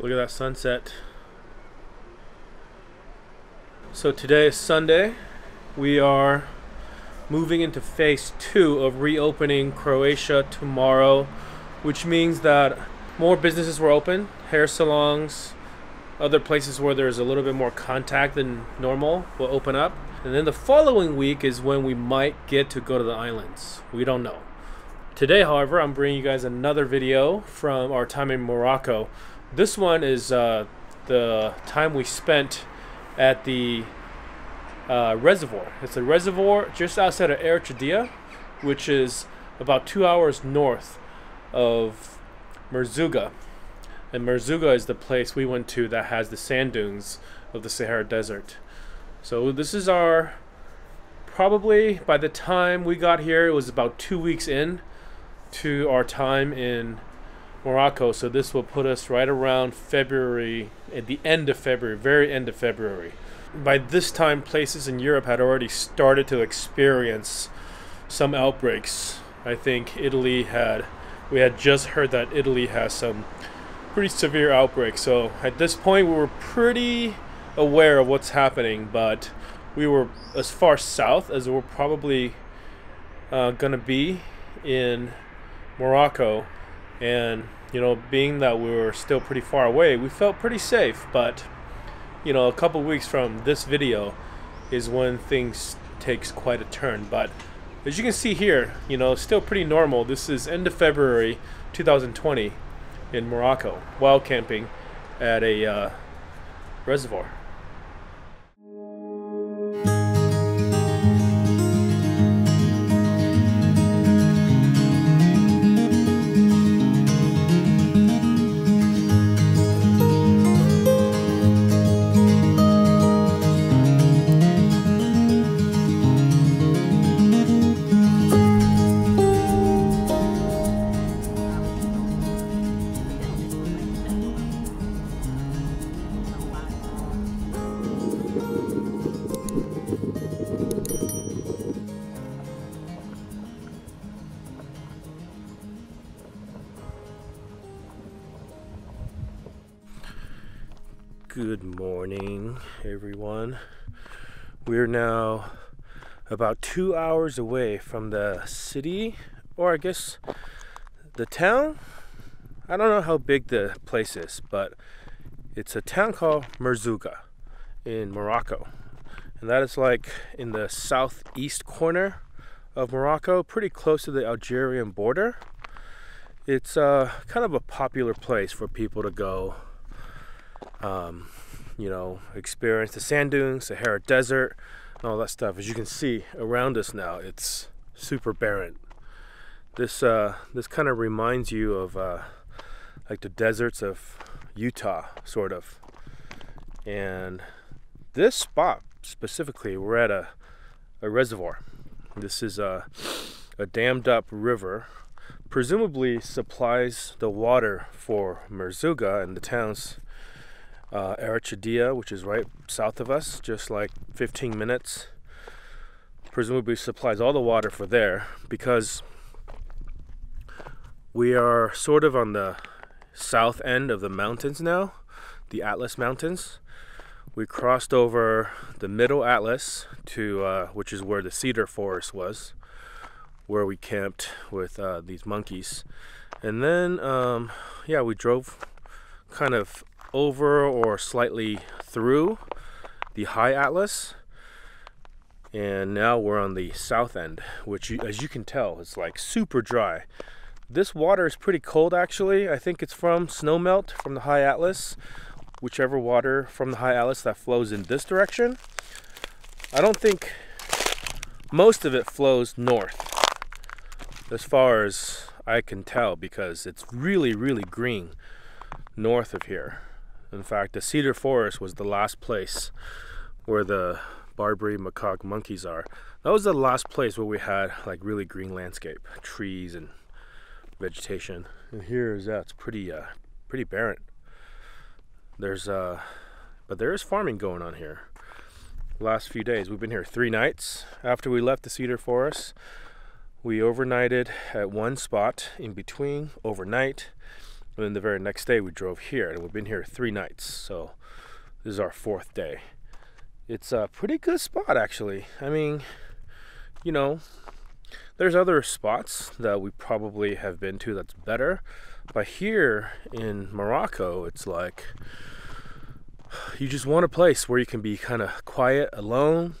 Look at that sunset. So today is Sunday. We are moving into phase two of reopening Croatia tomorrow, which means that more businesses were open, hair salons, other places where there's a little bit more contact than normal will open up. And then the following week is when we might get to go to the islands. We don't know. Today, however, I'm bringing you guys another video from our time in Morocco. This one is uh, the time we spent at the uh, reservoir. It's a reservoir just outside of Errachidia, which is about two hours north of Merzouga. And Merzouga is the place we went to that has the sand dunes of the Sahara Desert. So this is our probably by the time we got here, it was about two weeks in to our time in Morocco. So this will put us right around February, at the end of February, very end of February. By this time, places in Europe had already started to experience some outbreaks. I think Italy had, we had just heard that Italy has some pretty severe outbreaks. So at this point, we were pretty aware of what's happening, but we were as far south as we're probably uh, going to be in Morocco, and you know, being that we were still pretty far away, we felt pretty safe. But you know, a couple weeks from this video is when things takes quite a turn. But as you can see here, you know, still pretty normal. This is end of February 2020 in Morocco, while camping at a uh, reservoir. Good morning, everyone. We're now about two hours away from the city, or I guess the town. I don't know how big the place is, but it's a town called Merzouga in Morocco. And that is like in the southeast corner of Morocco, pretty close to the Algerian border. It's uh, kind of a popular place for people to go um, you know, experience the sand dunes, Sahara Desert, and all that stuff. As you can see around us now, it's super barren. This uh, this kind of reminds you of uh, like the deserts of Utah, sort of. And this spot specifically, we're at a, a reservoir. This is a, a dammed up river presumably supplies the water for Merzouga and the towns uh, which is right south of us, just like 15 minutes. Presumably supplies all the water for there because we are sort of on the south end of the mountains now, the Atlas Mountains. We crossed over the Middle Atlas to, uh, which is where the cedar forest was, where we camped with uh, these monkeys. And then, um, yeah, we drove kind of over or slightly through the high atlas. And now we're on the south end which as you can tell is like super dry. This water is pretty cold actually. I think it's from snowmelt from the high atlas. Whichever water from the high atlas that flows in this direction. I don't think most of it flows north as far as i can tell because it's really really green north of here in fact, the cedar forest was the last place where the Barbary macaque monkeys are. That was the last place where we had like really green landscape, trees and vegetation. And here is that. It's pretty, uh, pretty barren. There's, uh, but there is farming going on here. Last few days, we've been here three nights. After we left the cedar forest, we overnighted at one spot in between overnight And then the very next day we drove here, and we've been here three nights. So this is our fourth day. It's a pretty good spot, actually. I mean, you know, there's other spots that we probably have been to that's better, but here in Morocco, it's like you just want a place where you can be kind of quiet, alone,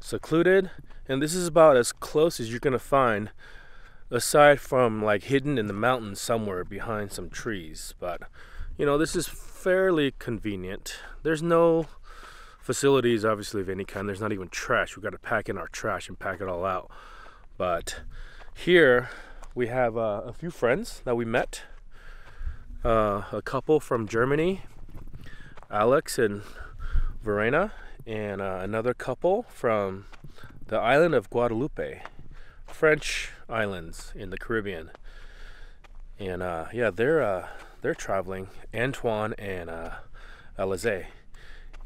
secluded, and this is about as close as you're gonna find aside from like hidden in the mountains somewhere behind some trees. But you know, this is fairly convenient. There's no facilities, obviously, of any kind. There's not even trash. We've got to pack in our trash and pack it all out. But here we have uh, a few friends that we met. Uh, a couple from Germany, Alex and Verena, and uh, another couple from the island of Guadeloupe, French islands in the Caribbean. And uh, yeah, they're uh, they're traveling. Antoine and uh, Alize,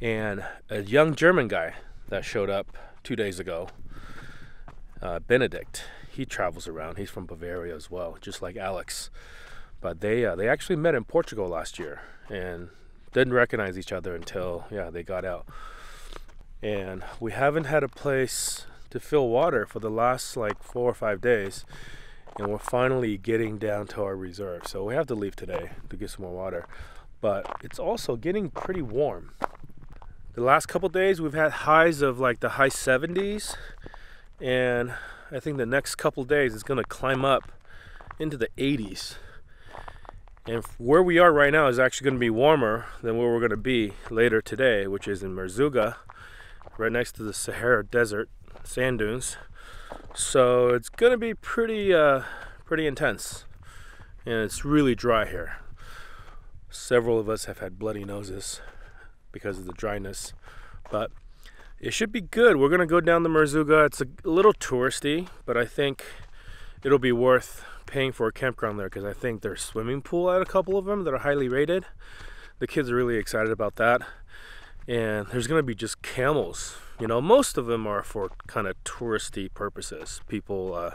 and a young German guy that showed up two days ago. Uh, Benedict, he travels around. He's from Bavaria as well, just like Alex. But they uh, they actually met in Portugal last year and didn't recognize each other until yeah they got out. And we haven't had a place to fill water for the last like four or five days and we're finally getting down to our reserve. So we have to leave today to get some more water. But it's also getting pretty warm. The last couple days we've had highs of like the high 70s and I think the next couple days it's going to climb up into the 80s. And where we are right now is actually going to be warmer than where we're going to be later today, which is in Merzouga, right next to the Sahara Desert sand dunes. So it's gonna be pretty uh, pretty intense, and it's really dry here. Several of us have had bloody noses because of the dryness, but it should be good. We're gonna go down the Merzouga. It's a little touristy, but I think it'll be worth paying for a campground there because I think there's swimming pool at a couple of them that are highly rated. The kids are really excited about that, and there's gonna be just camels you know, most of them are for kind of touristy purposes. People uh,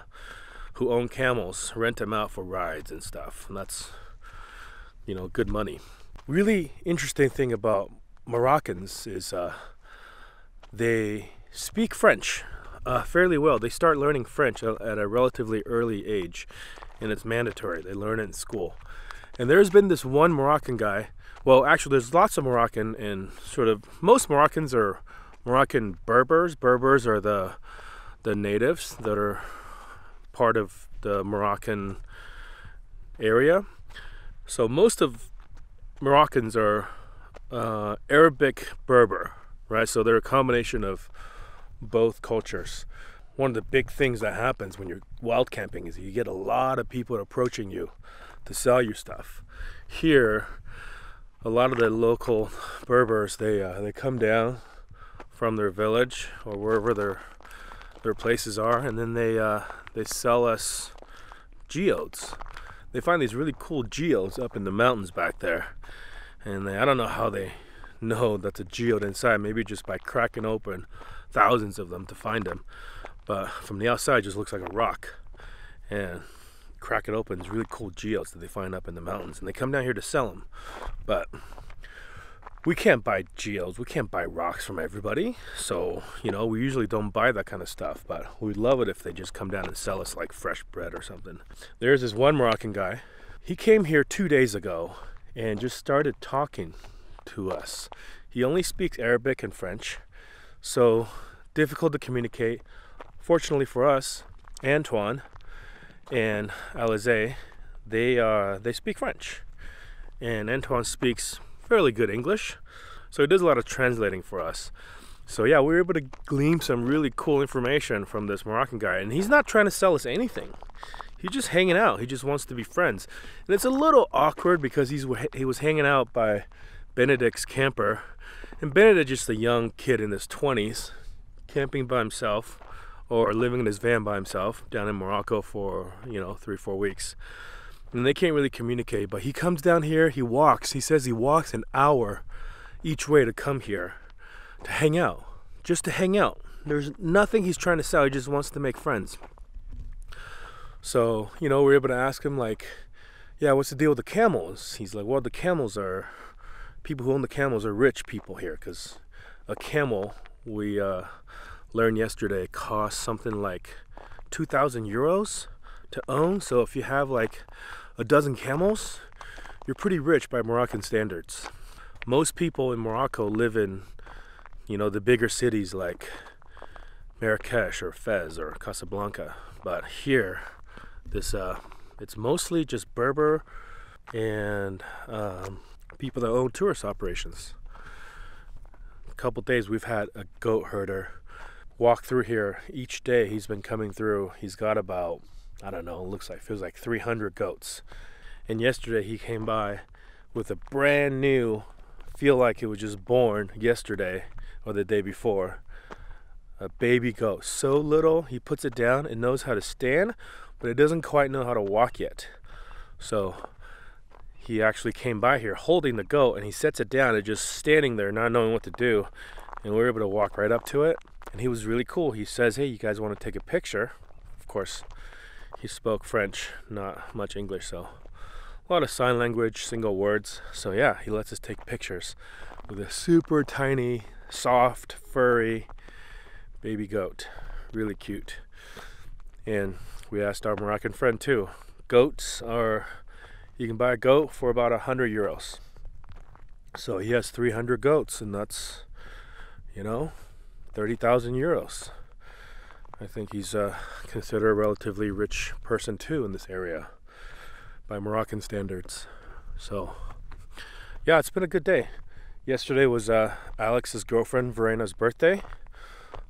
who own camels rent them out for rides and stuff, and that's you know good money. Really interesting thing about Moroccans is uh, they speak French uh, fairly well. They start learning French at a relatively early age, and it's mandatory. They learn it in school. And there's been this one Moroccan guy. Well, actually, there's lots of Moroccan, and sort of most Moroccans are Moroccan Berbers. Berbers are the the natives that are part of the Moroccan area. So most of Moroccans are uh, Arabic Berber, right? So they're a combination of both cultures. One of the big things that happens when you're wild camping is you get a lot of people approaching you to sell you stuff. Here, a lot of the local Berbers they uh, they come down from their village or wherever their their places are, and then they uh, they sell us geodes. They find these really cool geodes up in the mountains back there, and they, I don't know how they know that's a geode inside. Maybe just by cracking open thousands of them to find them. But from the outside, it just looks like a rock, and crack it open, it's really cool geodes that they find up in the mountains, and they come down here to sell them. But we can't buy geodes, we can't buy rocks from everybody. So, you know, we usually don't buy that kind of stuff, but we'd love it if they just come down and sell us like fresh bread or something. There's this one Moroccan guy. He came here two days ago and just started talking to us. He only speaks Arabic and French, so difficult to communicate. Fortunately for us, Antoine and Alize, they uh, they speak French, and Antoine speaks fairly good English, so he does a lot of translating for us. So yeah, we were able to glean some really cool information from this Moroccan guy, and he's not trying to sell us anything. He's just hanging out. He just wants to be friends, and it's a little awkward because he's he was hanging out by Benedict's camper, and Benedict just a young kid in his 20s, camping by himself or living in his van by himself down in Morocco for you know three four weeks and they can't really communicate. But he comes down here, he walks. He says he walks an hour each way to come here to hang out, just to hang out. There's nothing he's trying to sell. He just wants to make friends. So you know, we're able to ask him like, yeah, what's the deal with the camels? He's like, well, the camels are people who own the camels are rich people here because a camel we uh, learned yesterday costs something like 2,000 euros to own. So if you have like a dozen camels, you're pretty rich by Moroccan standards. Most people in Morocco live in, you know, the bigger cities like Marrakesh or Fez or Casablanca. But here, this uh, it's mostly just Berber and um, people that own tourist operations. A couple days we've had a goat herder walk through here each day. He's been coming through. He's got about I don't know. It looks like feels like 300 goats. And yesterday he came by with a brand new, feel like it was just born yesterday or the day before, a baby goat. So little, he puts it down and knows how to stand, but it doesn't quite know how to walk yet. So he actually came by here holding the goat and he sets it down and just standing there, not knowing what to do. And we were able to walk right up to it. And he was really cool. He says, Hey, you guys want to take a picture? Of course, he spoke French, not much English, so a lot of sign language, single words. So yeah, he lets us take pictures with a super tiny, soft, furry baby goat. Really cute. And we asked our Moroccan friend too. Goats are, you can buy a goat for about 100 euros. So he has 300 goats, and that's, you know, 30,000 euros. I think he's uh, considered a relatively rich person too in this area by Moroccan standards. So, yeah, it's been a good day. Yesterday was uh, Alex's girlfriend Verena's birthday.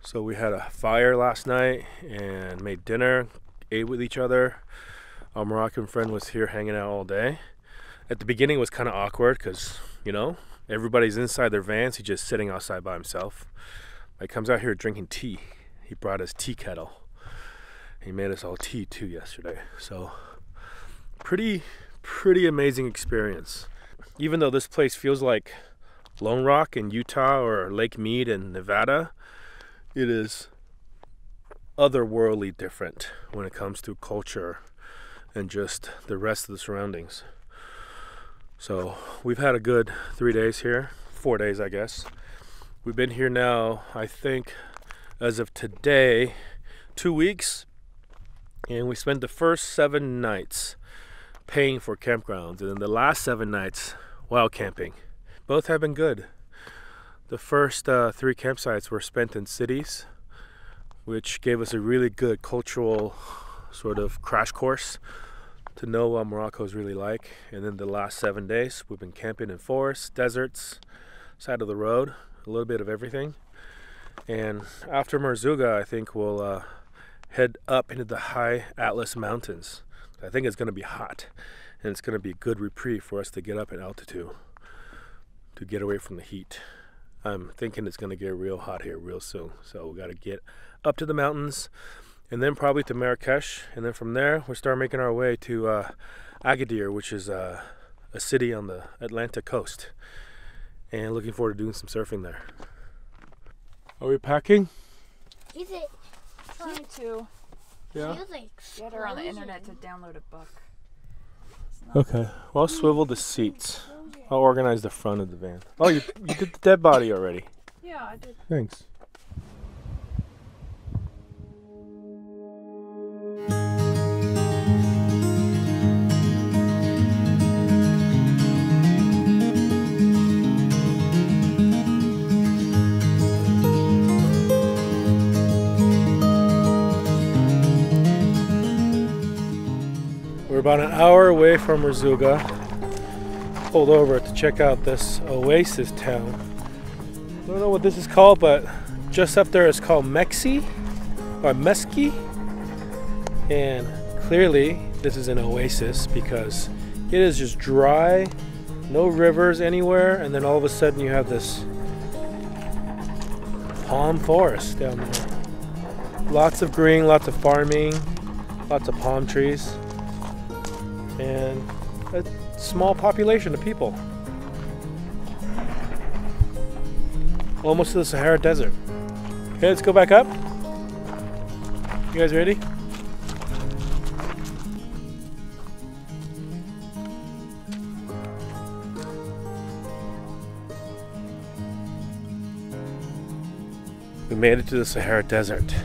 So we had a fire last night and made dinner, ate with each other. Our Moroccan friend was here hanging out all day. At the beginning, it was kind of awkward because, you know, everybody's inside their vans. He's just sitting outside by himself. He comes out here drinking tea. He brought his tea kettle. He made us all tea too yesterday. So, pretty, pretty amazing experience. Even though this place feels like Lone Rock in Utah or Lake Mead in Nevada, it is otherworldly different when it comes to culture and just the rest of the surroundings. So we've had a good three days here, four days, I guess. We've been here now, I think, as of today, two weeks, and we spent the first seven nights paying for campgrounds, and then the last seven nights while camping. Both have been good. The first uh, three campsites were spent in cities, which gave us a really good cultural sort of crash course to know what Morocco is really like. And then the last seven days, we've been camping in forests, deserts, side of the road, a little bit of everything. And after Merzouga, I think we'll uh, head up into the high Atlas Mountains. I think it's going to be hot, and it's going to be a good reprieve for us to get up in altitude to get away from the heat. I'm thinking it's going to get real hot here real soon. So we got to get up to the mountains and then probably to Marrakesh. And then from there, we'll start making our way to uh, Agadir, which is uh, a city on the Atlantic coast. And looking forward to doing some surfing there. Are we packing? Is it? Trying to Yeah. Feels like get her on the internet to download a book. Okay. Well, I'll swivel the seats. I'll organize the front of the van. Oh, you, you did the dead body already. Yeah, I did. Thanks. About an hour away from Merzouga. Pulled over to check out this oasis town. I don't know what this is called, but just up there it's called Mexi or Meski. And clearly, this is an oasis because it is just dry, no rivers anywhere, and then all of a sudden you have this palm forest down there. Lots of green, lots of farming, lots of palm trees, and a small population of people. Almost to the Sahara Desert. Okay, let's go back up. You guys ready? We made it to the Sahara Desert.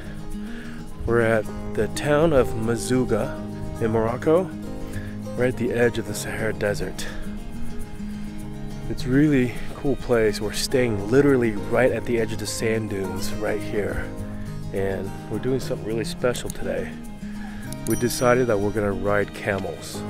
We're at the town of Merzouga in Morocco, right at the edge of the Sahara Desert. It's really cool place. We're staying literally right at the edge of the sand dunes right here. And we're doing something really special today. We decided that we're gonna ride camels.